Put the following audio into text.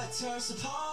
Let tear us apart.